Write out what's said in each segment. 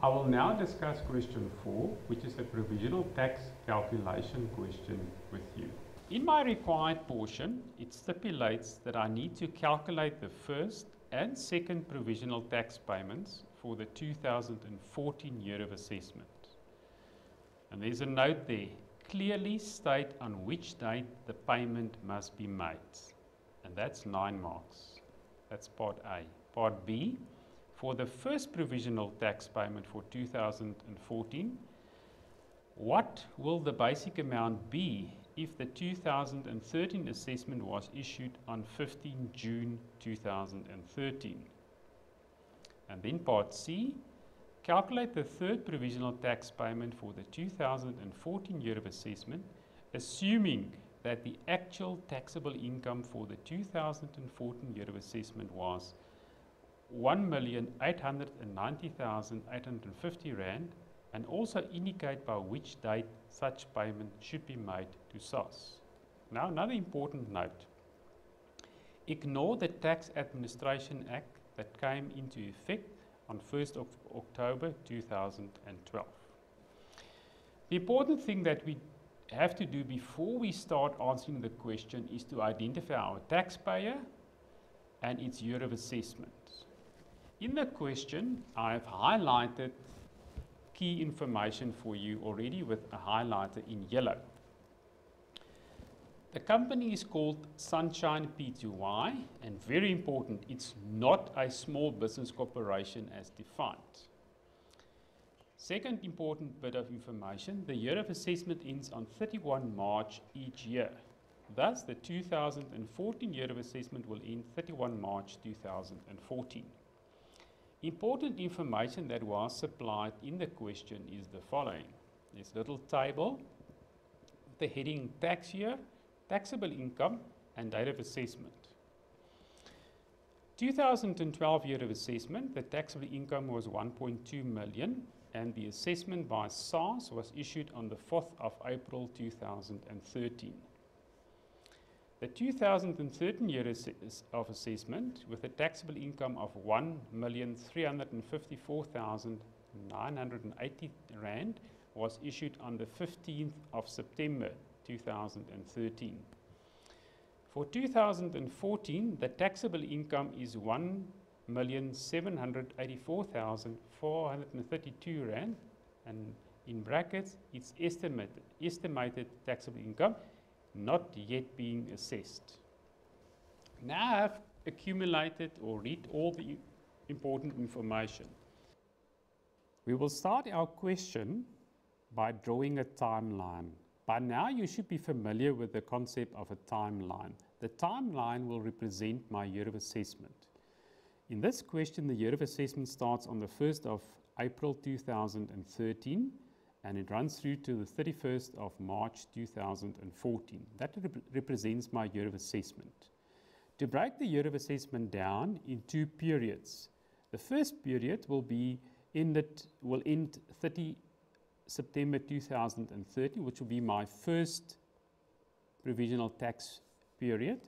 I will now discuss question 4, which is a provisional tax calculation question with you. In my required portion, it stipulates that I need to calculate the first and second provisional tax payments for the 2014 year of assessment. And there's a note there. Clearly state on which date the payment must be made. And that's nine marks. That's part A. Part B, for the first provisional tax payment for 2014, what will the basic amount be if the 2013 assessment was issued on 15 June 2013? And then part C, calculate the third provisional tax payment for the 2014 year of assessment, assuming that the actual taxable income for the 2014 year of assessment was 1,890,850 Rand and also indicate by which date such payment should be made to SARS. Now another important note. Ignore the Tax Administration Act that came into effect on 1st of October 2012. The important thing that we have to do before we start answering the question is to identify our taxpayer and its year of assessment. In the question, I have highlighted key information for you already with a highlighter in yellow. The company is called Sunshine Pty Y, and very important, it's not a small business corporation as defined. Second important bit of information, the year of assessment ends on 31 March each year. Thus, the 2014 year of assessment will end 31 March 2014. Important information that was supplied in the question is the following. This little table, the heading tax year, taxable income and date of assessment. 2012 year of assessment, the taxable income was 1.2 million and the assessment by SARS was issued on the 4th of April 2013. The 2013 year of assessment with a taxable income of 1,354,980 Rand was issued on the 15th of September 2013. For 2014, the taxable income is 1,784,432 Rand and in brackets, it's estimated, estimated taxable income not yet being assessed. Now I have accumulated or read all the important information. We will start our question by drawing a timeline. By now, you should be familiar with the concept of a timeline. The timeline will represent my year of assessment. In this question, the year of assessment starts on the 1st of April 2013 and it runs through to the 31st of March 2014. That rep represents my year of assessment. To break the year of assessment down in two periods, the first period will be ended will end 30 September 2030, which will be my first provisional tax period.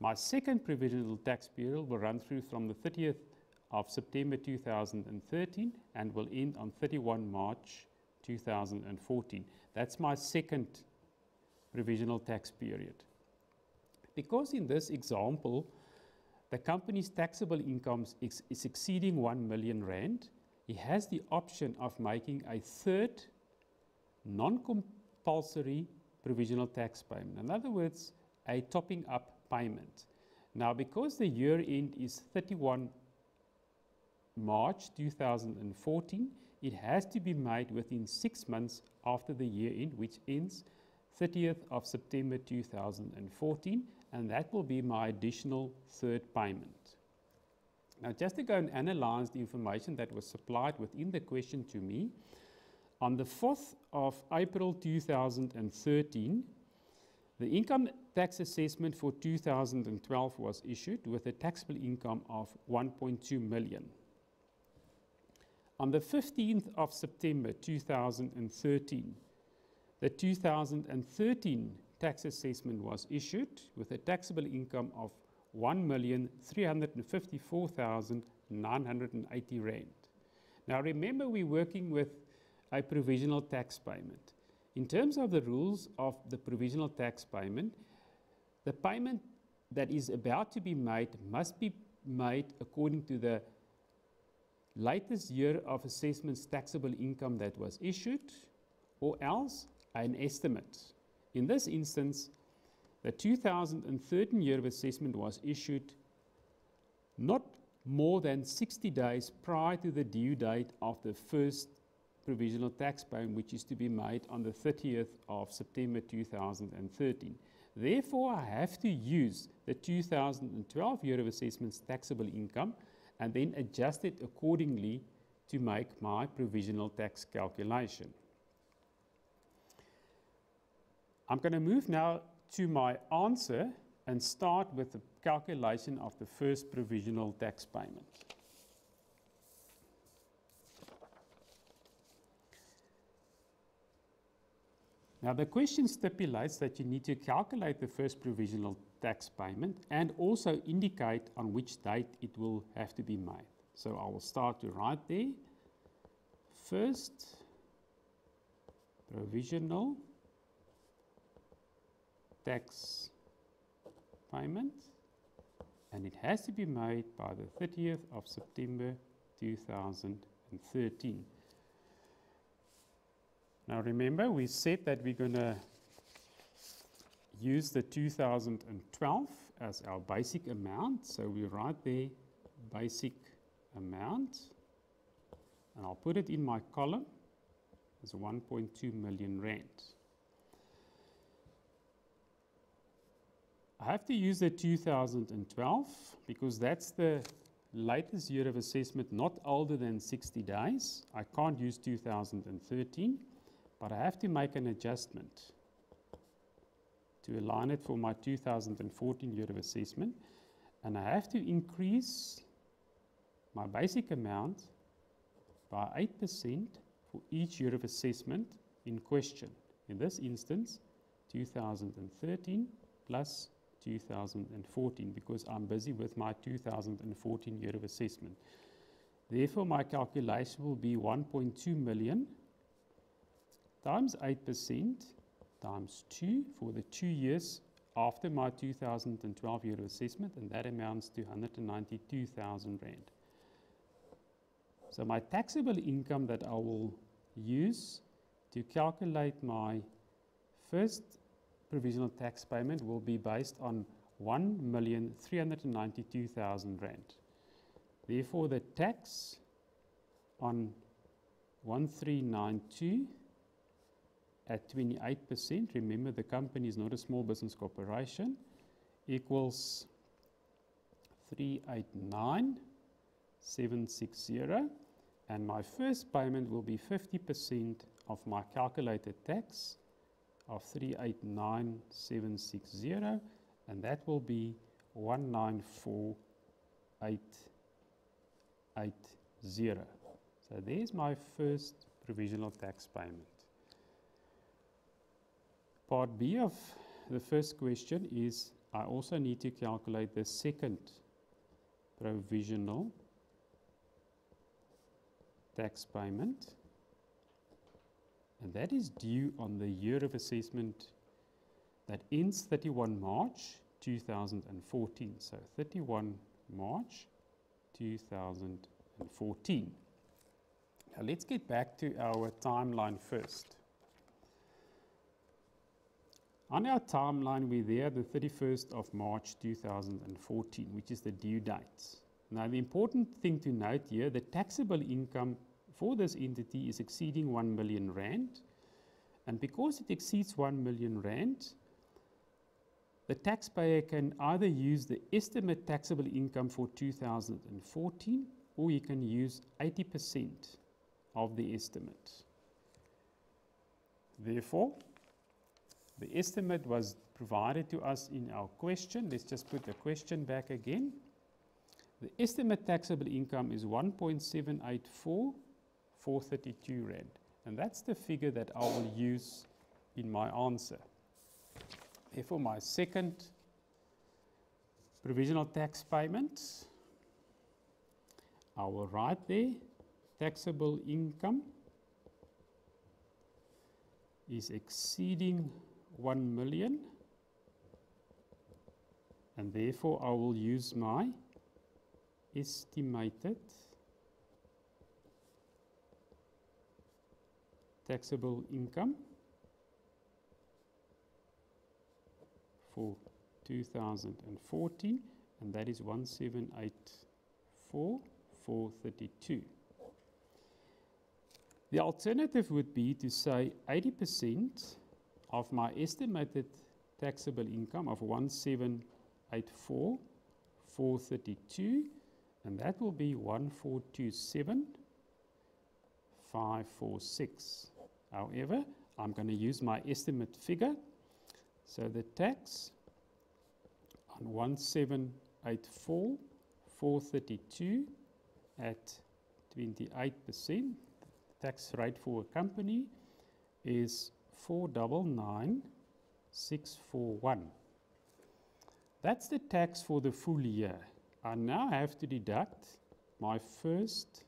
My second provisional tax period will run through from the 30th of September 2013 and will end on 31 March 2014. That's my second provisional tax period. Because in this example, the company's taxable income is, is exceeding 1 million rand, he has the option of making a third non-compulsory provisional tax payment. In other words, a topping up payment. Now, because the year end is 31 March 2014, it has to be made within six months after the year end, which ends 30th of September 2014, and that will be my additional third payment. Now, just to go and analyze the information that was supplied within the question to me, on the 4th of April 2013, the income tax assessment for 2012 was issued with a taxable income of 1.2 million. On the 15th of September 2013, the 2013 tax assessment was issued with a taxable income of 1,354,980 rand. Now remember we're working with a provisional tax payment. In terms of the rules of the provisional tax payment, the payment that is about to be made must be made according to the latest year of assessment's taxable income that was issued, or else an estimate. In this instance, the 2013 year of assessment was issued not more than 60 days prior to the due date of the first provisional tax payment, which is to be made on the 30th of September 2013. Therefore, I have to use the 2012 year of assessment's taxable income and then adjust it accordingly to make my provisional tax calculation. I'm going to move now to my answer and start with the calculation of the first provisional tax payment. Now the question stipulates that you need to calculate the first provisional tax payment and also indicate on which date it will have to be made. So I will start to write there. First provisional tax payment and it has to be made by the 30th of September 2013. Now remember we said that we're going to use the 2012 as our basic amount. So we write there basic amount and I'll put it in my column as 1.2 million rand. I have to use the 2012 because that's the latest year of assessment not older than 60 days. I can't use 2013, but I have to make an adjustment to align it for my 2014 year of assessment. And I have to increase my basic amount by 8% for each year of assessment in question. In this instance, 2013 plus 2014 because I'm busy with my 2014 year of assessment. Therefore, my calculation will be 1.2 million times 8% times 2 for the two years after my 2012 year of assessment, and that amounts to 192,000 Rand. So my taxable income that I will use to calculate my first provisional tax payment will be based on 1,392,000 Rand. Therefore, the tax on 1392 at 28%, remember the company is not a small business corporation, equals 389760 and my first payment will be 50% of my calculated tax of 389760 and that will be 194880. So there's my first provisional tax payment. Part B of the first question is I also need to calculate the second provisional tax payment and that is due on the year of assessment that ends 31 March 2014. So 31 March 2014. Now let's get back to our timeline first. On our timeline, we're there the 31st of March 2014, which is the due date. Now, the important thing to note here, the taxable income for this entity is exceeding 1 million rand. And because it exceeds 1 million rand, the taxpayer can either use the estimate taxable income for 2014 or you can use 80% of the estimate. Therefore, the estimate was provided to us in our question. Let's just put the question back again. The estimate taxable income is 1.784 432 Rand. And that's the figure that I will use in my answer. Therefore, my second provisional tax payment, I will write there taxable income is exceeding 1 million and therefore I will use my estimated taxable income for 2014 and that is 1784432. The alternative would be to say 80% of my estimated taxable income of 1784432 and that will be 1427546. However, I'm going to use my estimate figure. So the tax on 1784432 at 28%, tax rate for a company is 499641. That's the tax for the full year. I now have to deduct my first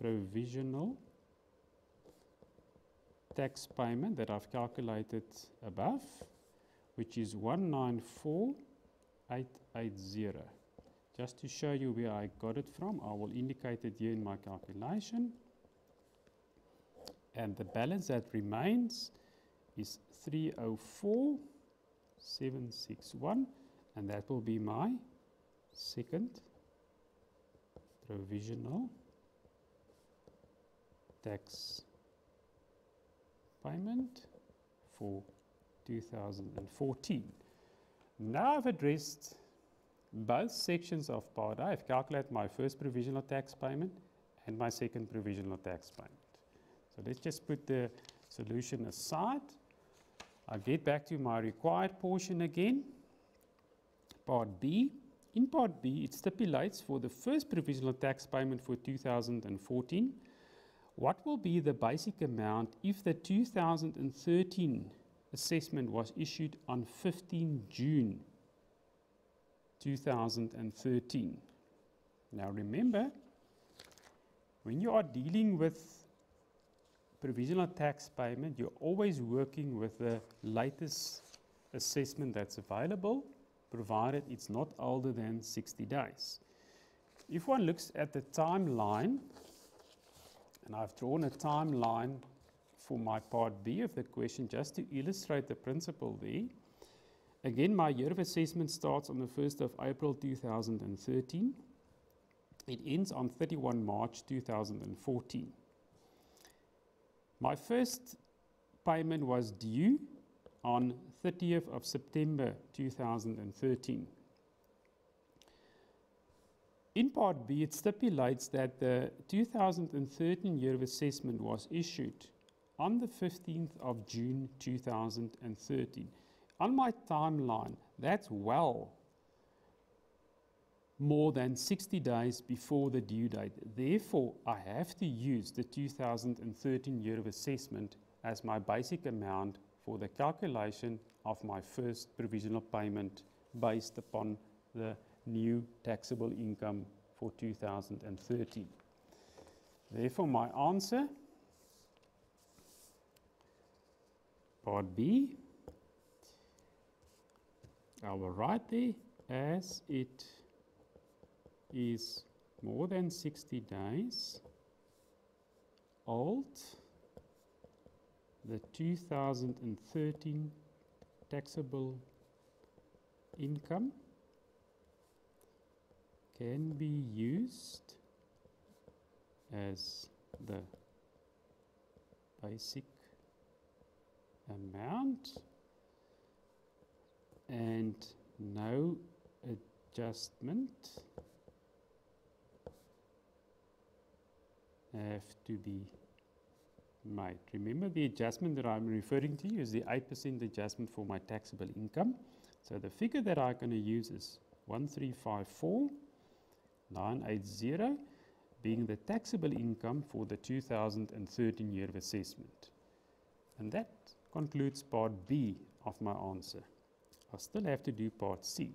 provisional tax payment that I've calculated above, which is 194880. Just to show you where I got it from, I will indicate it here in my calculation. And the balance that remains is 304761 and that will be my second provisional tax payment for 2014. Now I've addressed both sections of Part I have calculated my first provisional tax payment and my second provisional tax payment. So let's just put the solution aside. I'll get back to my required portion again. Part B. In Part B, it stipulates for the first provisional tax payment for 2014 what will be the basic amount if the 2013 assessment was issued on 15 June 2013. Now remember, when you are dealing with provisional tax payment, you're always working with the latest assessment that's available, provided it's not older than 60 days. If one looks at the timeline, and I've drawn a timeline for my part B of the question just to illustrate the principle there. Again, my year of assessment starts on the 1st of April 2013. It ends on 31 March 2014. My first payment was due on 30th of September 2013. In Part B, it stipulates that the 2013 year of assessment was issued on the 15th of June 2013. On my timeline, that's well more than 60 days before the due date. Therefore, I have to use the 2013 year of assessment as my basic amount for the calculation of my first provisional payment based upon the new taxable income for 2013. Therefore, my answer, part B, I will write there as it is more than 60 days old, the 2013 taxable income can be used as the basic amount and no adjustment have to be made. Remember the adjustment that I'm referring to is the 8% adjustment for my taxable income. So the figure that I'm going to use is 1354 980 being the taxable income for the 2013 year of assessment. And that concludes part B of my answer. I still have to do part C.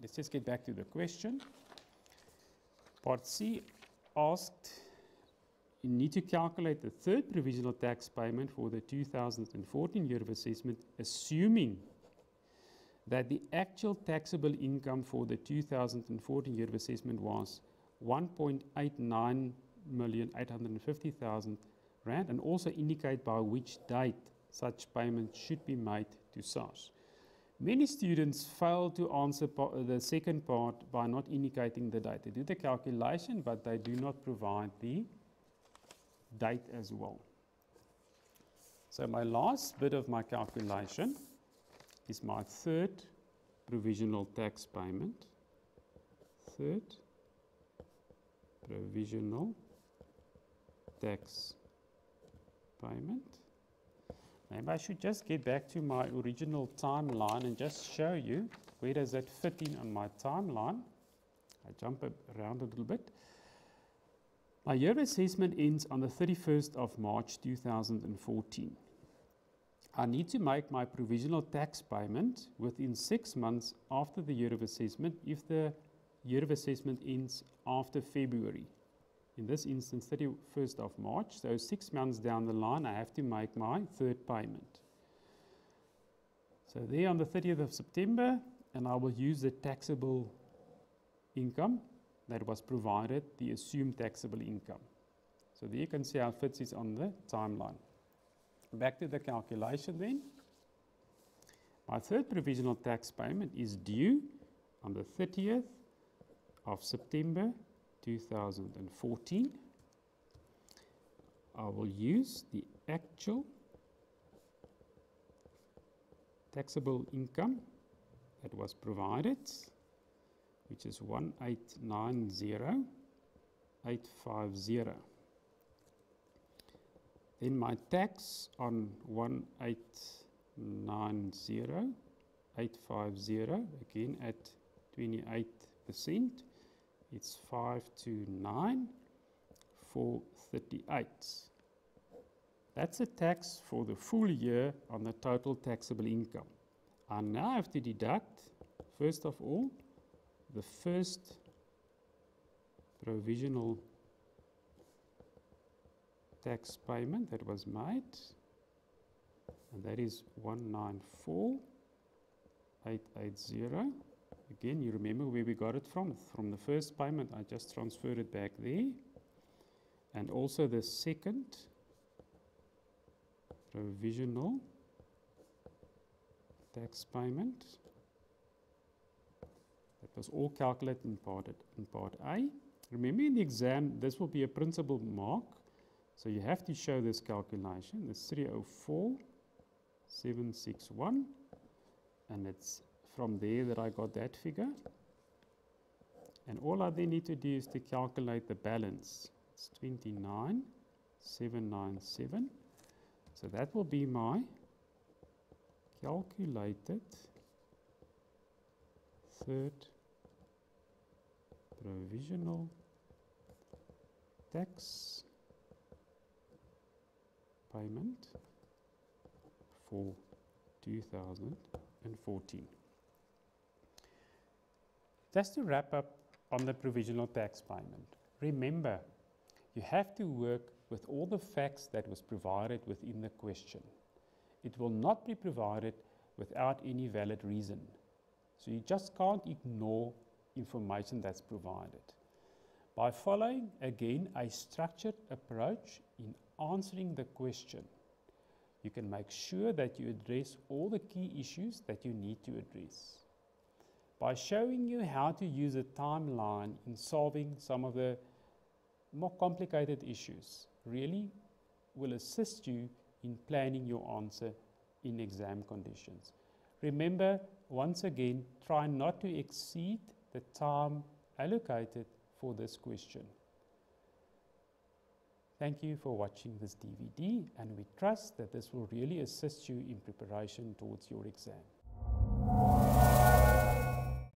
Let's just get back to the question. Part C asked you need to calculate the third provisional tax payment for the 2014 year of assessment, assuming that the actual taxable income for the 2014 year of assessment was 1.89 million 850,000 rand and also indicate by which date such payments should be made to SARS. Many students fail to answer the second part by not indicating the date. They do the calculation, but they do not provide the date as well. So my last bit of my calculation is my third provisional tax payment. Third provisional tax payment. Maybe I should just get back to my original timeline and just show you where does that fit in on my timeline. I jump around a little bit. My year of assessment ends on the 31st of March 2014. I need to make my provisional tax payment within six months after the year of assessment if the year of assessment ends after February in this instance 31st of March. So six months down the line, I have to make my third payment. So there on the 30th of September, and I will use the taxable income that was provided, the assumed taxable income. So there you can see how it fits is on the timeline. Back to the calculation then. My third provisional tax payment is due on the 30th of September 2014. I will use the actual taxable income that was provided, which is 1890850. Then my tax on 1890850 again at 28 percent it's 5 to 9, 438. That's a tax for the full year on the total taxable income. I now have to deduct, first of all, the first provisional tax payment that was made, and that is 194880. Again, you remember where we got it from? From the first payment, I just transferred it back there. And also the second provisional tax payment. That was all calculated in part, in part A. Remember in the exam, this will be a principal mark. So you have to show this calculation. It's 304761 and it's from there that I got that figure. And all I then need to do is to calculate the balance. It's 29,797. So that will be my calculated third provisional tax payment for 2014. Just to wrap up on the provisional tax payment, remember you have to work with all the facts that was provided within the question. It will not be provided without any valid reason. So you just can't ignore information that's provided. By following, again, a structured approach in answering the question, you can make sure that you address all the key issues that you need to address by showing you how to use a timeline in solving some of the more complicated issues really will assist you in planning your answer in exam conditions. Remember, once again, try not to exceed the time allocated for this question. Thank you for watching this DVD and we trust that this will really assist you in preparation towards your exam.